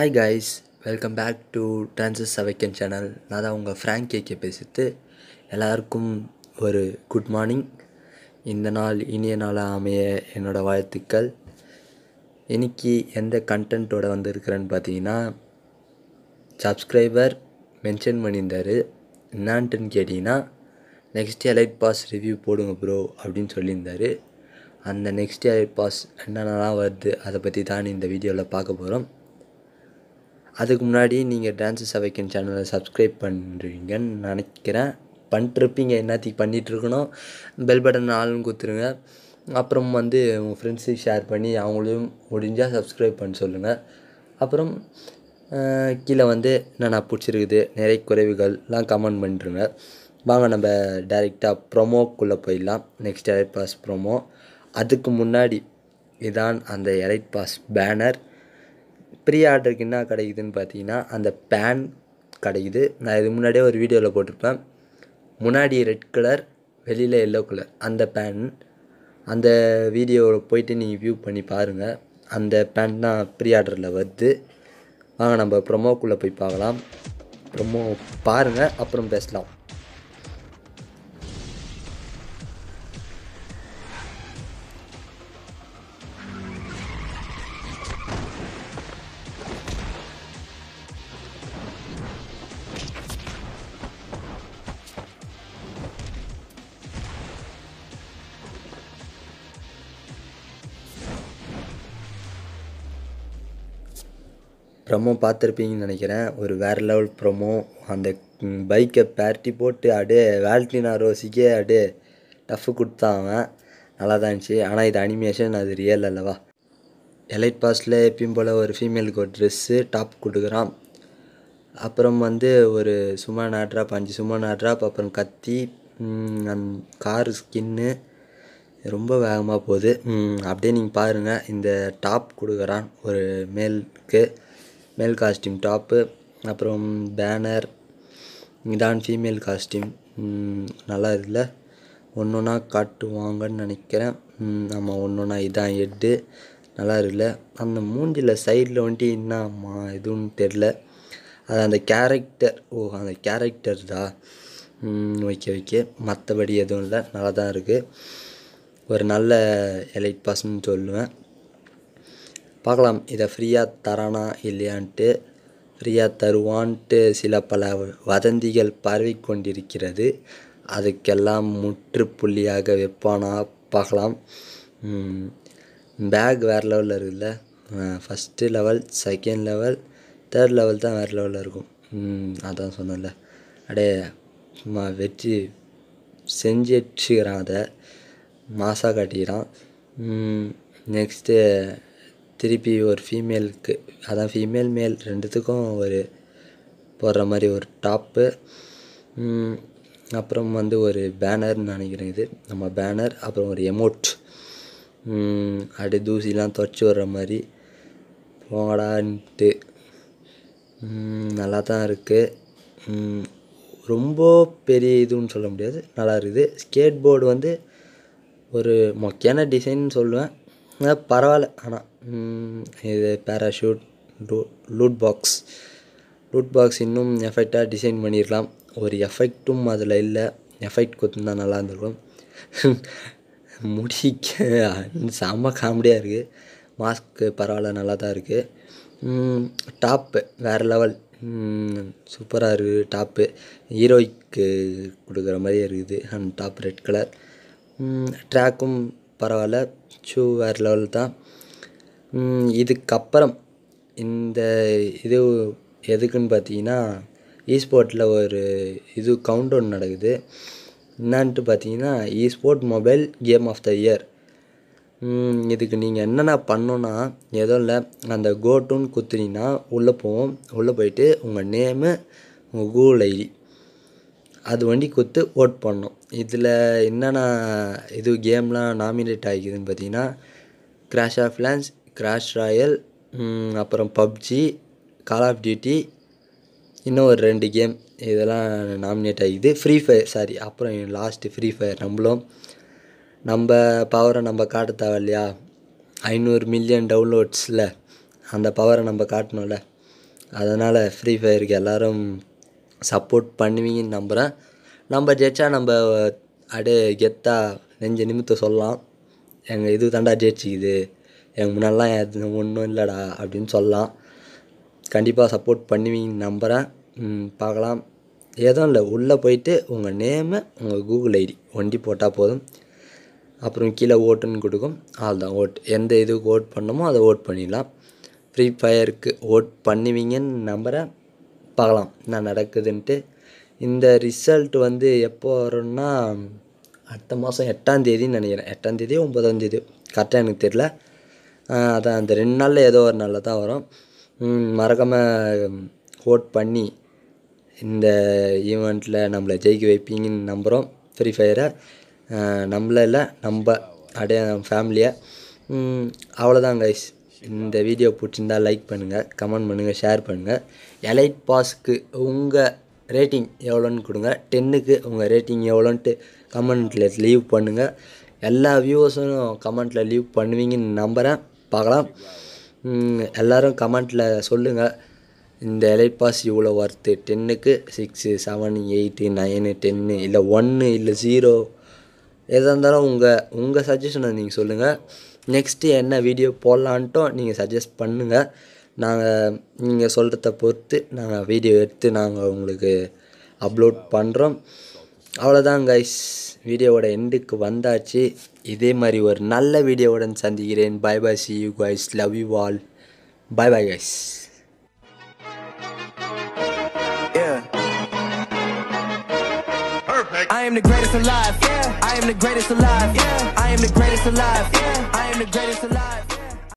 Hi guys welcome back to dances அவைக்கன் channel நான் தான் உங்கள் ஃப்ராங்க் கேக்கே பேசிட்டு எல்லாருக்கும் ஒரு குட் மார்னிங் இந்த நாள் இனிய நாளாக அமைய என்னோடய வாழ்த்துக்கள். இன்னைக்கு எந்த கண்டென்ட்டோட வந்திருக்கிறேன்னு பார்த்தீங்கன்னா சப்ஸ்கிரைபர் மென்ஷன் பண்ணியிருந்தார். என்னான்ட்டுன்னு கேட்டிங்கன்னா நெக்ஸ்ட் எலைட் பாஸ் ரிவ்யூ போடுங்க ப்ரோ அப்படின்னு சொல்லியிருந்தாரு. அந்த நெக்ஸ்ட் எலைட் பாஸ் என்னென்னலாம் வருது அதை பற்றி தான் இந்த வீடியோவில் பார்க்க போகிறோம் அதுக்கு முன்னாடி நீங்கள் டான்ஸஸ் அவைக்கன் சேனலை சப்ஸ்கிரைப் பண்ணுறீங்கன்னு நினைக்கிறேன். பண்ணிட்டுருப்பீங்க என்னத்துக்கு பண்ணிகிட்ருக்கணும் பெல் பட்டன் ஆளுன்னு கொடுத்துருங்க அப்புறம் வந்து உங்கள் ஃப்ரெண்ட்ஸுக்கு ஷேர் பண்ணி அவங்களையும் முடிஞ்சால் சப்ஸ்கிரைப் பண்ண சொல்லுங்கள் அப்புறம் கீழே வந்து என்னென்ன பிடிச்சிருக்குது நிறைய குறைவுகள்லாம் கமெண்ட் பண்ணிருங்க. வாங்க நம்ம டைரெக்டாக ப்ரொமோக்குள்ளே போயிடலாம். நெக்ஸ்ட் எலைட் பாஸ் ப்ரொமோ அதுக்கு முன்னாடி இதான் அந்த எலைட் பாஸ் பேனர் ப்ரீ ஆர்டருக்கு என்ன கிடைக்குதுன்னு பார்த்தீங்கன்னா அந்த பேன் கிடைக்குது. நான் இது முன்னாடியே ஒரு வீடியோவில் போட்டிருப்பேன். முன்னாடி ரெட் கலர் வெளியில் எல்லோ கலர் அந்த பேன் அந்த வீடியோவில் போயிட்டு நீங்கள் வியூ பண்ணி பாருங்கள் அந்த பேன் தான் ப்ரீ ஆர்டரில் வருது. வாங்க நம்ம ப்ரொமோக்குள்ளே போய் பார்க்கலாம். ப்ரொமோ பாருங்கள் அப்புறம் பேசலாம். ப்ரொமோ பார்த்துருப்பீங்கன்னு நினைக்கிறேன். ஒரு வேறு லெவல் ப்ரொமோ அந்த பைக்கை பேர்ட்டி போட்டு அப்படியே வேல்டினா ரோசிக்கே அப்படியே டஃப்பு கொடுத்தான் அவன். நல்லா தான் இருந்துச்சு. ஆனால் இது அனிமேஷன் அது ரியல் அல்லவா? எலைட் பாஸில் எப்பயும் போல் ஒரு ஃபீமேலுக்கு ஒரு ட்ரெஸ்ஸு டாப் கொடுக்குறான். அப்புறம் வந்து ஒரு சும்மா நாட்ராப் அஞ்சு சும்மா நாட்ராப் அப்புறம் கத்தி அந் காரு ஸ்கின்னு ரொம்ப வேகமாக போகுது. அப்படியே நீங்கள் பாருங்கள் இந்த டாப் கொடுக்குறான் ஒரு மேலுக்கு மேல் காஸ்டியூம் டாப்பு அப்புறம் பேனர் இதான் ஃபீமேல் காஸ்டியூம் நல்லா இதில் ஒன்று ஒன்றா காட்டுவாங்கன்னு நினைக்கிறேன். ஆமாம் ஒன்று ஒன்றா இதான் ஹெட்டு நல்லா இருக்குல்ல? அந்த மூஞ்சில் சைடில் வந்துட்டு என்னம்மா எதுவும் தெரில அது அந்த கேரக்டர் ஓ அந்த கேரக்டர் தான் ஓகே ஓகே மற்றபடி எதுவும் இல்லை. நல்லா தான் இருக்குது ஒரு நல்ல எலைட் பாஸ்ன்னு சொல்லுவேன். பார்க்கலாம். இதை ஃப்ரீயாக தரானா இல்லையான்ட்டு ஃப்ரீயாக தருவான்ட்டு சில பல வதந்திகள் பரவி கொண்டிருக்கிறது. அதுக்கெல்லாம் முற்றுப்புள்ளியாக வைப்பானா பார்க்கலாம். பேக் வேறு லெவலில் இருக்குல்ல? First level second level third level தான் வேறு லெவலில் இருக்கும். அதான் சொன்னேன்ல. அப்படியே சும்மா வச்சு செஞ்சு வச்சுக்கிறான் அதை. மாசாக காட்டிக்கிறான். நெக்ஸ்ட்டு திருப்பி ஒரு ஃபீமேலுக்கு அதான் ஃபீமேல் மேல் ரெண்டுத்துக்கும் ஒரு போடுற மாதிரி ஒரு டாப்பு அப்புறம் வந்து ஒரு பேனர்னு நினைக்கிறேன் இது. நம்ம பேனர் அப்புறம் ஒரு எமோட் அப்படியே தூசிலாம் துவச்சி வர்ற மாதிரி. போடான்ட்டு. நல்லா தான் இருக்குது ரொம்ப பெரிய இதுன்னு சொல்ல முடியாது. நல்லா இருக்குது. ஸ்கேட் போர்டு வந்து ஒரு மொக்கையான டிசைன் சொல்லுவேன். பரவாயில்ல. ஆனால் இது பேராஷூட் லூ லூட் பாக்ஸ் லூட் பாக்ஸ் இன்னும் எஃபெக்டாக டிசைன் பண்ணிடலாம் ஒரு எஃபெக்ட்டும் அதில் இல்லை. எஃபெக்ட் கொடுத்துருந்தா நல்லா இருந்திருக்கும். முடிக்க செம்ம காமெடியாக இருக்குது மாஸ்க்கு பரவாயில்ல நல்லா தான் இருக்குது டாப்பு வேறு லெவல் சூப்பராக இருக்குது டாப்பு ஹீரோய்க்கு கொடுக்குற மாதிரியே இருக்குது. அண்ட் டாப் ரெட் கலர் ட்ராக்கும் பரவாயில்ல. ஷூ வேறு லெவல் தான். இதுக்கப்புறம் இந்த இது எதுக்குன்னு பார்த்தீங்கன்னா ஈஸ்போர்ட்டில் ஒரு இது கவுண்டவுன் நடக்குது. என்னான்ட்டு பார்த்தீங்கன்னா esport mobile game of the year இதுக்கு நீங்கள் என்னென்ன பண்ணோன்னா எதுவும் இல்லை அந்த கோட்டுன்னு குத்துனீங்கன்னா உள்ளே போவோம். உள்ளே போயிட்டு உங்கள் நேமு உங்கள் கூகுள் ஐடி அது வண்டி கொடுத்து ஓட் பண்ணோம் இதில் என்னென்ன இது கேம்லாம் நாமினேட் ஆகிக்குதுன்னு பார்த்தீங்கன்னா Clash of Clans Clash Royale அப்புறம் பப்ஜி கால் ஆஃப் டியூட்டி இன்னும் ஒரு ரெண்டு கேம் இதெல்லாம் நாமினேட் ஆகிக்குது ஃப்ரீ ஃபயர் சாரி அப்புறம் லாஸ்ட்டு ஃப்ரீ ஃபயர் நம்மளும். நம்ம பவரை நம்ம காட்ட தேவை இல்லையா? ஐநூறு மில்லியன் டவுன்லோட்ஸில் அந்த பவரை நம்ம காட்டணும்ல. அதனால் ஃப்ரீ ஃபயருக்கு எல்லோரும் சப்போர்ட் பண்ணுவீங்கன்னு நம்புகிறேன் நம்ம ஜெயிச்சா நம்ம அப்படியே கெத்தாக நெஞ்ச நிமித்த சொல்லலாம். எங்கள் இது தாண்டா ஜெயிச்சிக்குது. எங்கள் முன்னாடிலாம் எது ஒன்றும் இல்லைடா அப்படின்னு சொல்லலாம் கண்டிப்பாக சப்போர்ட் பண்ணுவீங்கன்னு நம்புகிறேன் பார்க்கலாம். எதுவும் இல்லை உள்ளே போயிட்டு உங்கள் நேமு உங்கள் கூகுள் ஐடி ஒண்டி போட்டால் போதும். அப்புறம் கீழே ஓட்டுன்னு கொடுக்கும். தான் ஓட் எந்த இதுக்கு ஓட் பண்ணமோ அதை ஓட் பண்ணிடலாம். ஃப்ரீ ஃபயருக்கு ஓட் பண்ணுவீங்கன்னு நம்புகிறேன் பார்க்கலாம் என்ன நடக்குதுன்ட்டு. இந்த ரிசல்ட் வந்து எப்போ வரும்னா அடுத்த மாதம் எட்டாம் தேதின்னு நினைக்கிறேன். எட்டாம் தேதி ஒம்பதாம் தேதி. கரெக்டாக எனக்கு தெரில அதான் அந்த ரெண்டு நாளில் ஏதோ ஒரு நாளில் தான் வரும். மறக்காமல் ஓட் பண்ணி இந்த ஈவெண்ட்டில் நம்மளை ஜெயிக்க வைப்பீங்கன்னு நம்புகிறோம் ஃப்ரீ ஃபயரை நம்மள இல்லை நம்ம அப்படியே ஃபேமிலியை அவ்வளோதான் கைஸ் இந்த வீடியோ பிடிச்சிருந்தா லைக் பண்ணுங்கள் கமெண்ட் பண்ணுங்கள் ஷேர் பண்ணுங்கள் எலைட் பாஸ்க்கு உங்கள் ரேட்டிங் எவ்வளோன்னு கொடுங்க. டென்னுக்கு உங்கள் ரேட்டிங் எவ்வளோன்ட்டு கமெண்ட்டில் லீவ் பண்ணுங்கள் எல்லா வியூவர்ஸும் கமெண்ட்டில் லீவ் பண்ணுவீங்கன்னு நம்புகிறேன் பார்க்கலாம். எல்லோரும் எல்லாரும் கமெண்ட்டில் சொல்லுங்கள் இந்த எலைட்பாஸ் இவ்வளோ ஒர்த்து டென்னுக்கு six seven eight nine ten இல்லை ஒன்று இல்லை ஜீரோ எதாக இருந்தாலும் உங்கள் உங்கள் சஜஷனை நீங்கள் சொல்லுங்கள் நெக்ஸ்ட்டு என்ன வீடியோ போடலான்ட்டும் நீங்கள் சஜஸ்ட் பண்ணுங்கள் நாங்கள் நீங்கள் சொல்கிறத பொறுத்து நாங்கள் வீடியோ எடுத்து நாங்கள் உங்களுக்கு அப்லோட் பண்ணுறோம் அவ்வளோதான் கைஸ் வீடியோவோட எண்டுக்கு வந்தாச்சு இதே மாதிரி ஒரு நல்ல வீடியோவுடன் சந்திக்கிறேன் bye bye see you guys love you all bye bye guys I am the greatest alive. Yeah. I am the greatest alive. Yeah. I am the greatest alive. Yeah. I am the greatest alive.